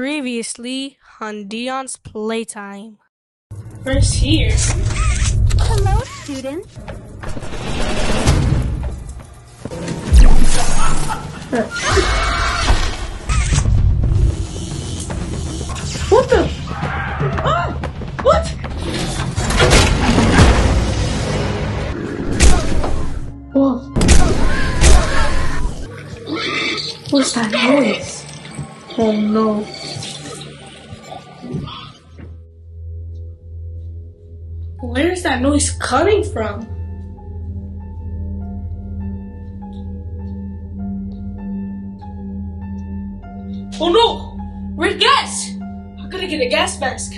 Previously on Deion's Playtime. First here. Hello, student. What the? Ah! What? Whoa. What's that noise? Oh no. That noise coming from? Oh no! Where's gas? How could I get a gas mask?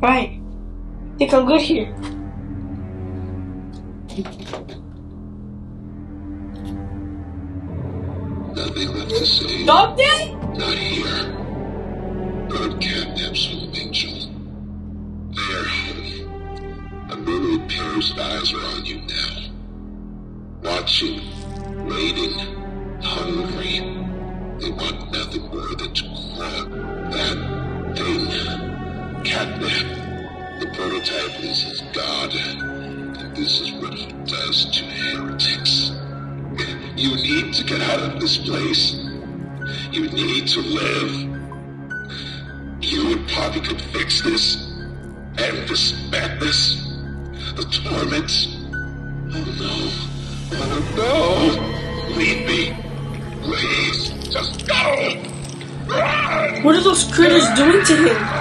Right. Think I'm good here. Nothing left to say. Day? Not here. God catnaps with Angel. They're home. A million pairs eyes are on you now. Watching, waiting, hungry. They want nothing more than to claw prototype is his god. And this is what he does to heretics. You need to get out of this place. You need to live. You and Poppy could fix this. End this madness. The torment. Oh no. Oh no. Leave me. Please. Just go. What are those critters doing to him?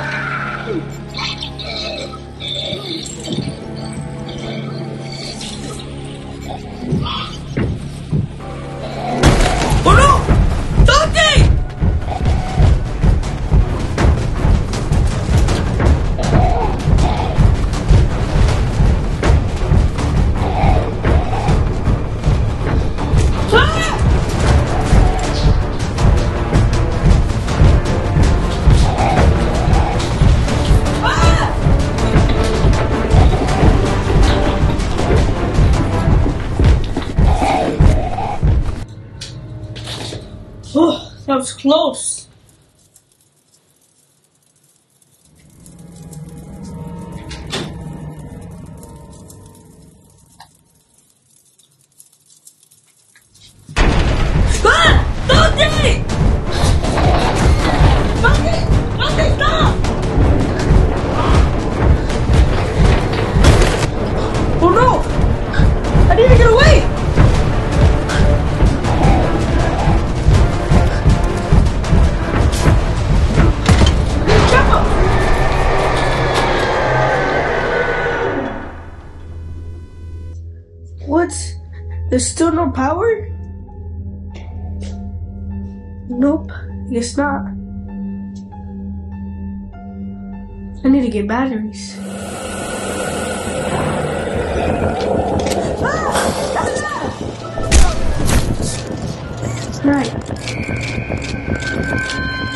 That was close. There's still no power? Nope, I guess not. I need to get batteries. Ah! Right.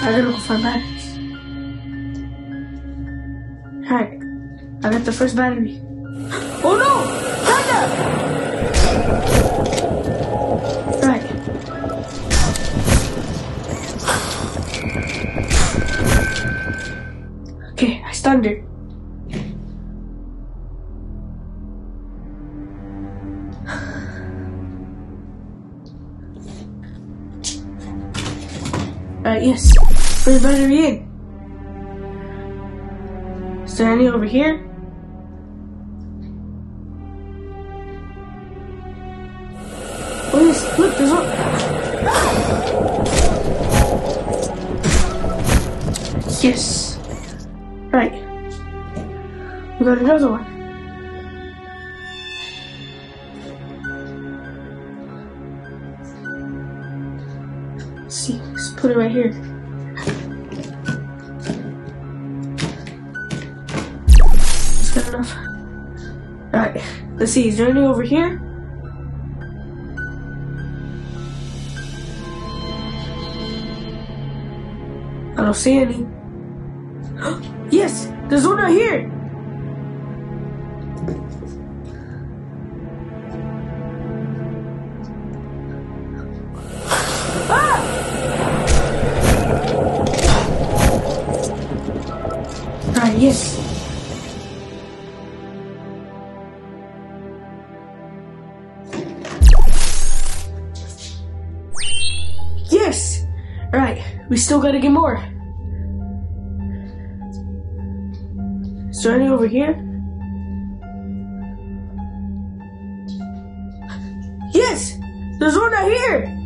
I gotta go find batteries. Alright. I got the first battery. Okay, I stunned her. Uh, Alright, yes. First battery in. Is there any over here? Oh yes, look, there's one. Yes. We got another one. See, let's put it right here. That's good enough. Alright, let's see, is there anything over here? I don't see any. yes! There's one right here! Yes. Yes! Right, we still gotta get more. Is there any over here? Yes! There's one right here!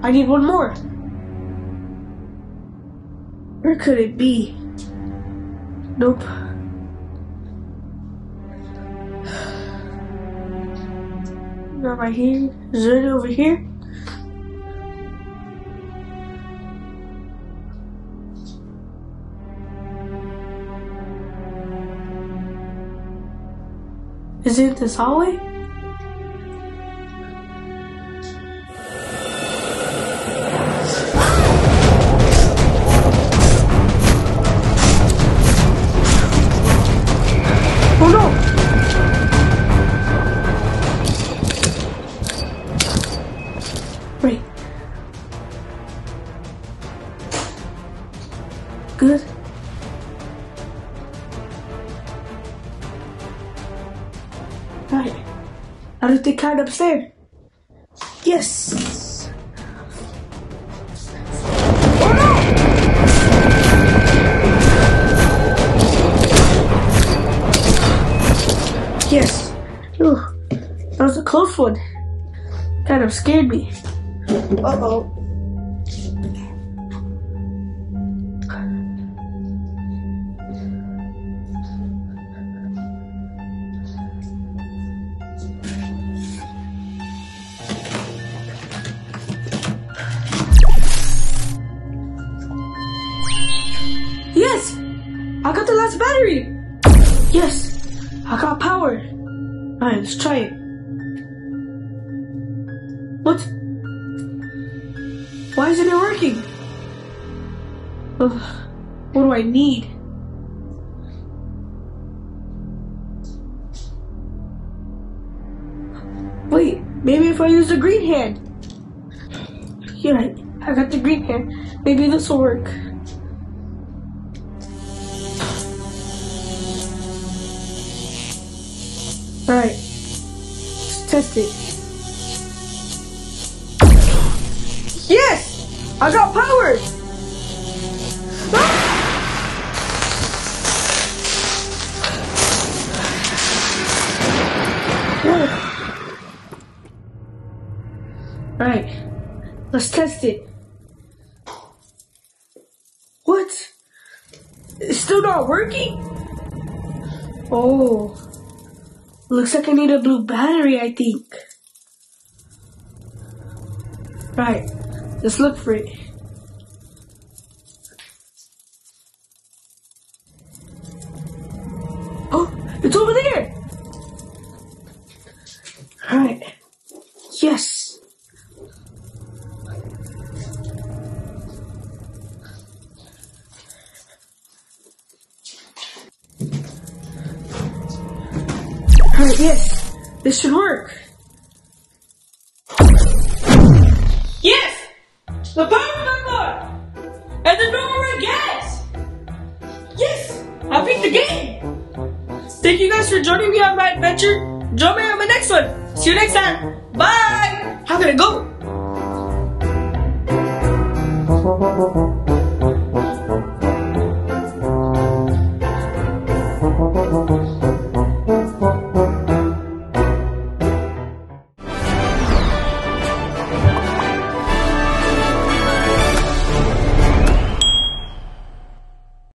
I need one more. Where could it be? Nope. Not right here. Is it over here? Is it this hallway? Upstairs? Yes. Yes. Ooh, that was a close one. Kind of scared me. Uh oh. I got the last battery! Yes! I got power! Alright, let's try it. What? Why isn't it working? Ugh, what do I need? Wait, maybe if I use the green hand. Yeah, I got the green hand. Maybe this will work. Alright. Let's test it. Yes! I got power! Ah! Alright. Let's test it. What? It's still not working? Oh. Looks like I need a blue battery, I think. Right, let's look for it. Oh, it's over there! Yes! The power on! And the more gas! Yes! I beat the game! Thank you guys for joining me on my adventure. Join me on my next one. See you next time. Bye! How can I go?